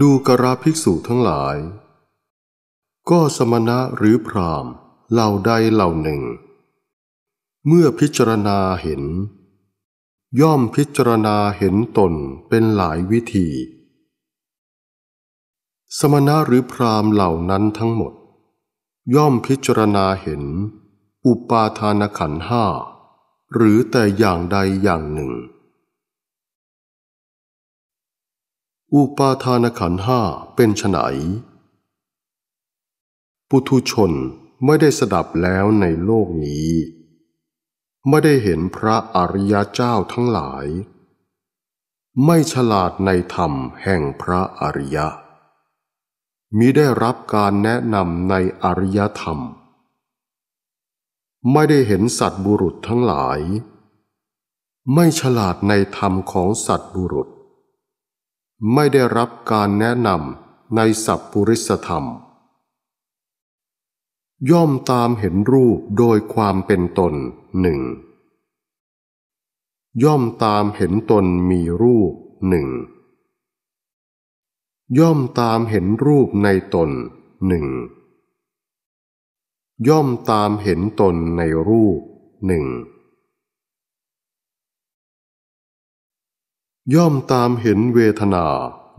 ดูกราภิกษุทั้งหลาย ก็สมณะหรือพรามเหล่าใดเหล่าหนึ่ง เมื่อพิจารณาเห็น ย่อมพิจารณาเห็นตนเป็นหลายวิธี สมณะหรือพรามเหล่านั้นทั้งหมด ย่อมพิจารณาเห็น อุปาทานขันห้าหรือแต่อย่างใดอย่างหนึ่ง อุปาทานขันห้าเป็นไฉนปุถุชนไม่ได้สดับแล้วในโลกนี้ ไม่ได้เห็นพระอริยเจ้าทั้งหลาย ไม่ฉลาดในธรรมแห่งพระอริยะมิได้รับการแนะนำในอริยธรรม ไม่ได้เห็นสัตบุรุษทั้งหลาย ไม่ฉลาดในธรรมของสัตบุรุษ ไม่ได้รับการแนะนำในสัพปุริสธรรม ย่อมตามเห็นรูปโดยความเป็นตนหนึ่งย่อมตามเห็นตนมีรูปหนึ่งย่อมตามเห็นรูปในตนหนึ่งย่อมตามเห็นตนในรูปหนึ่ง ย่อมตามเห็นเวทนา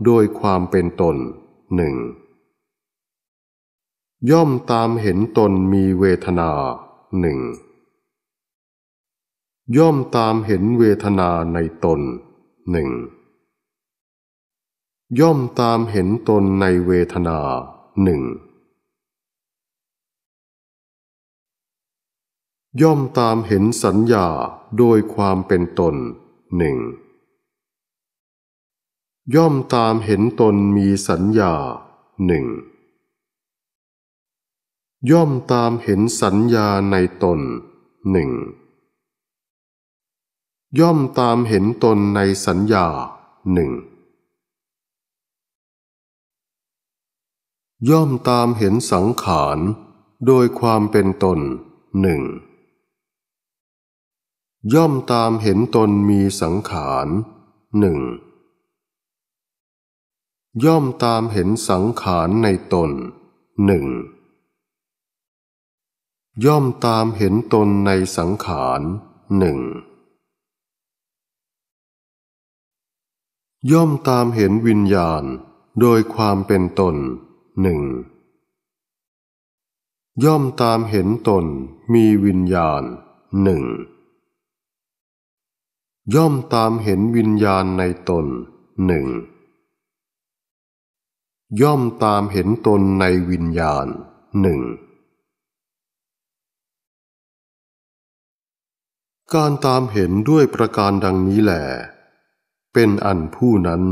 โดยความเป็นตนหนึ่งย่อมตามเห็นตนมีเวทนาหนึ่งย่อมตามเห็นเวทนาในตนหนึ่งย่อมตามเห็นตนในเวทนาหนึ่งย่อมตามเห็นสัญญาโดยความเป็นตนหนึ่ง ย่อมตามเห็นตนมีสัญญาหนึ่งย่อมตามเห็นสัญญาในตนหนึ่งย่อมตามเห็นตนในสัญญาหนึ่งย่อมตามเห็นสังขารโดยความเป็นตนหนึ่งย่อมตามเห็นตนมีสังขารหนึ่ง ย่อมตามเห็นสังขารในตนหนึ่งย่อมตามเห็นตนในสังขารหนึ่งย่อมตามเห็นวิญญาณโดยความเป็นตนหนึ่งย่อมตามเห็นตนมีวิญญาณหนึ่งย่อมตามเห็นวิญญาณในตนหนึ่ง ย่อมตามเห็นตนในวิญญาณหนึ่งการตามเห็นด้วยประการดังนี้แหละเป็นอันผู้นั้น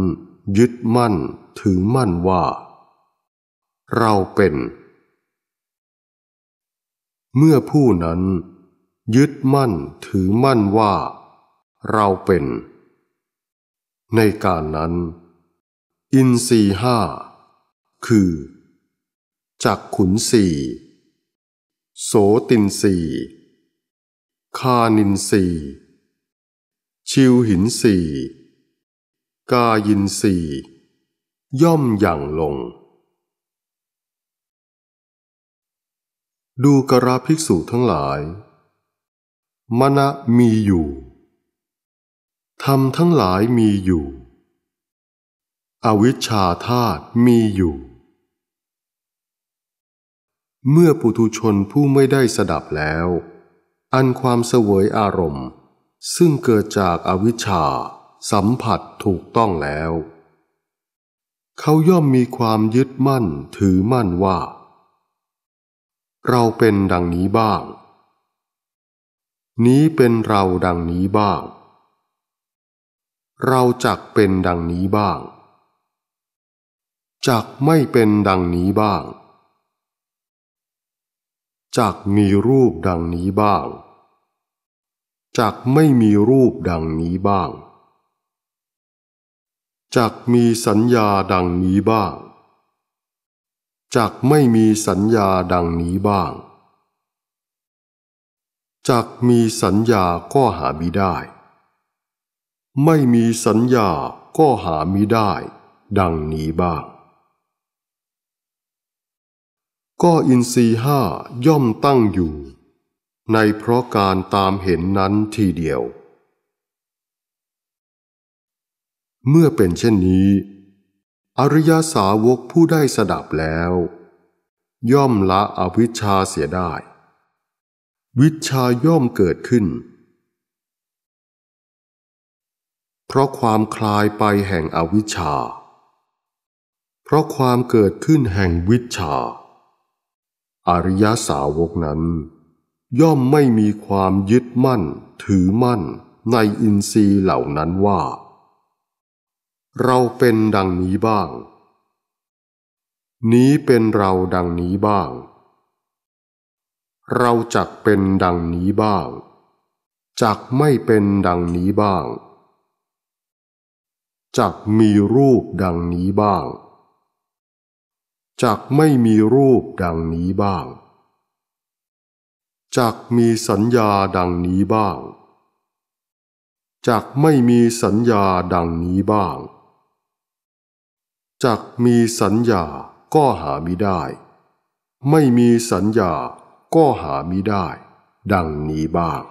ยึดมั่นถือมั่นว่า เราเป็น เมื่อผู้นั้น ยึดมั่นถือมั่นว่า เราเป็น ในการนั้น อินทรีห้า คือ จักขุนสีโสตินสีคานินสีชิวหินสีกายินสีย่อมอย่างลง ดูกราภิกษุทั้งหลาย มณะมีอยู่ธรรมทั้งหลายมีอยู่ อวิชชาธาตุมีอยู่ เมื่อปุถุชนผู้ไม่ได้สดับแล้ว อันความเสวยอารมณ์ ซึ่งเกิดจากอาวิชชา สัมผัสถูกต้องแล้ว เขาย่อมมีความยึดมั่นถือมั่นว่า เราเป็นดังนี้บ้าง นี้เป็นเราดังนี้บ้าง เราจักเป็นดังนี้บ้างจักไม่เป็นดังนี้บ้าง จักมีรูปดังนี้บ้างจักไม่มีรูปดังนี้บ้างจักมีสัญญาดังนี้บ้างจักไม่มีสัญญาดังนี้บ้างจักมีสัญญาก็หามิได้ ไม่มีสัญญาก็หามิได้ ดังนี้บ้าง ก็อินทรีห้าย่อมตั้งอยู่ ในเพราะการตามเห็นนั้นทีเดียว เมื่อเป็นเช่นนี้ อริยสาวกผู้ได้สดับแล้ว ย่อมละอวิชชาเสียได้ วิชาย่อมเกิดขึ้น เพราะความคลายไปแห่งอวิชชา เพราะความเกิดขึ้นแห่งวิชา อริยสาวกนั้น ย่อมไม่มีความยึดมั่น ถือมั่นในอินทรีย์เหล่านั้นว่า เราเป็นดังนี้บ้าง นี้เป็นเราดังนี้บ้าง เราจักเป็นดังนี้บ้างจักไม่เป็นดังนี้บ้างจักมีรูปดังนี้บ้าง จักไม่มีรูปดังนี้บ้าง จักมีสัญญาดังนี้บ้าง จักไม่มีสัญญาดังนี้บ้าง จักมีสัญญาก็หามิได้ ไม่มีสัญญาก็หามิได้ ดังนี้บ้าง